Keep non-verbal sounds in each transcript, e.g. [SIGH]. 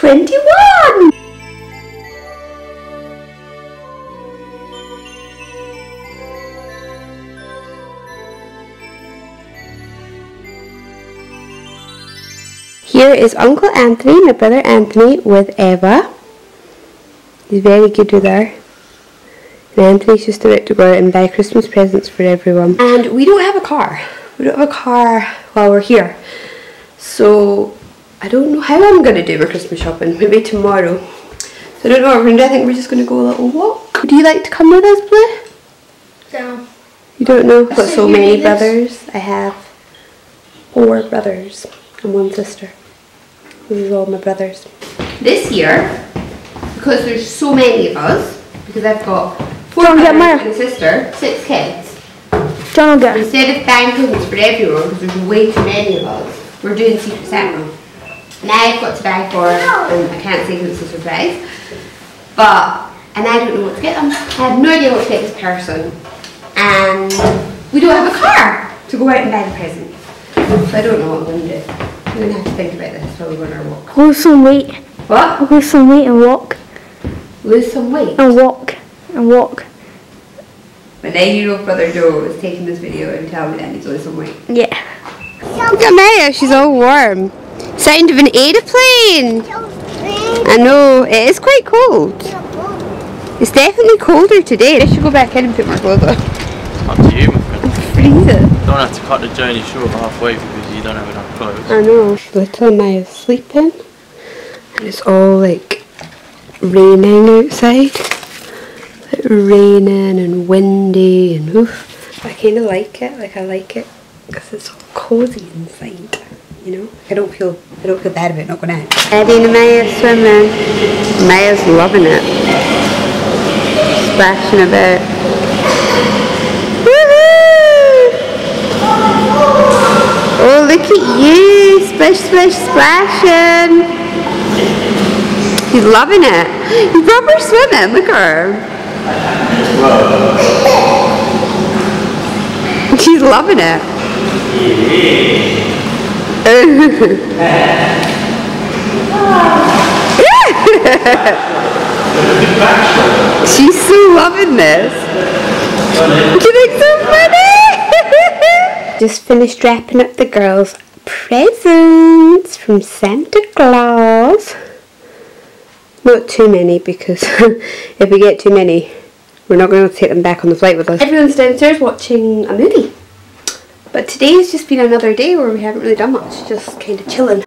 21! Here is Uncle Anthony, my brother Anthony, with Eva. He's very good with her. And Anthony's just about to go out and buy Christmas presents for everyone. And we don't have a car. We don't have a car while we're here. So I don't know how I'm going to do my Christmas shopping. Maybe tomorrow. So I don't know what we're going to do. I think we're just going to go a little walk. Would you like to come with us, Blue? No. You don't know? I've got So many brothers. I have four brothers and one sister. These are all my brothers. This year, because there's so many of us, because I've got four get brothers and a sister, six kids, John will get instead of buying presents for everyone, because there's way too many of us, we're doing Secret Santa. Now I've got to buy for, and I can't say because it's a surprise, but, and I don't know what to get them. I have no idea what to get this person. And we don't have a car to go out and buy the present. So I don't know what I'm going to do. I'm going to have to think about this while we go on our walk. Lose some weight. What? Lose some weight and walk. Lose some weight. And walk. And walk. You know Brother Joe is taking this video and telling me that I need to lose some weight. Yeah. Look at Maya, she's all warm. Sound of an aeroplane. I know, it is quite cold. It's definitely colder today. I should go back in and put my clothes on. Up to you, my friend. Freezing. Don't have to cut the journey short halfway because you don't have enough clothes. I know. Little Maya's sleeping. And it's all like raining outside. Like raining and windy and oof. I kind of like it. Like I like it because it's all cozy inside. You know, I don't feel I don't feel bad about it, not going out. Eddie Maya swimming. Maya's loving it. Splashing about. Woohoo! Oh, look at you! Splish, splish, splashing! He's loving it. He's rubber swimming, look at her. She's loving it. [LAUGHS] She's so loving this. You look so funny. Just finished wrapping up the girls' presents from Santa Claus. Not too many because [LAUGHS] if we get too many, we're not going to take them back on the flight with us. Everyone's downstairs watching a movie. But today's just been another day where we haven't really done much, just kind of chilling.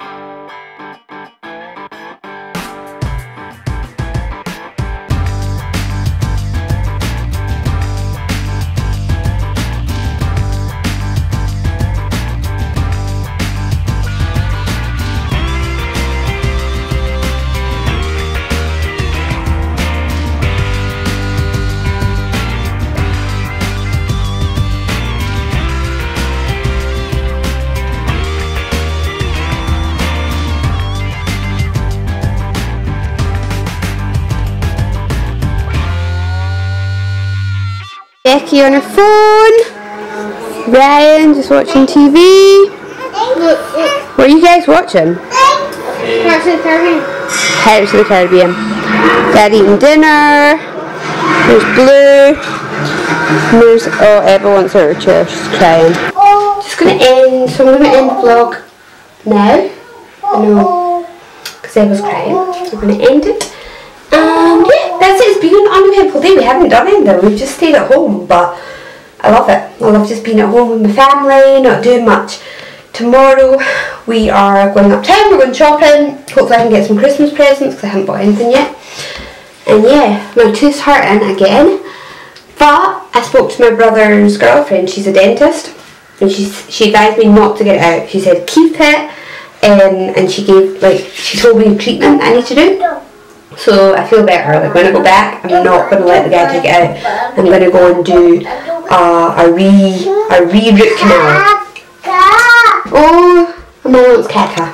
Becky on her phone. Ryan just watching TV. What are you guys watching? Pirates of the Caribbean. Pirates of the Caribbean. Dad eating dinner. There's Blue. There's oh everyone's out of her chair. She's crying. Just gonna end. So I'm gonna end the vlog now. I know, because I was crying. So I'm gonna end it. And yeah, that's it. It's been an uneventful day. We haven't done anything. We've just stayed at home, but I love it. I love just being at home with my family, not doing much. Tomorrow we are going uptown, we're going shopping. Hopefully I can get some Christmas presents because I haven't bought anything yet. And yeah, my tooth's hurting again. But I spoke to my brother's girlfriend, she's a dentist, and she's, she advised me not to get it out. She said keep it, um, and she gave, like, she told me treatment I need to do. So I feel better. Like when I go back, I'm not going to let the guy take it out. I'm going to go and do uh, a re a re root canal. Oh, my mom's caca.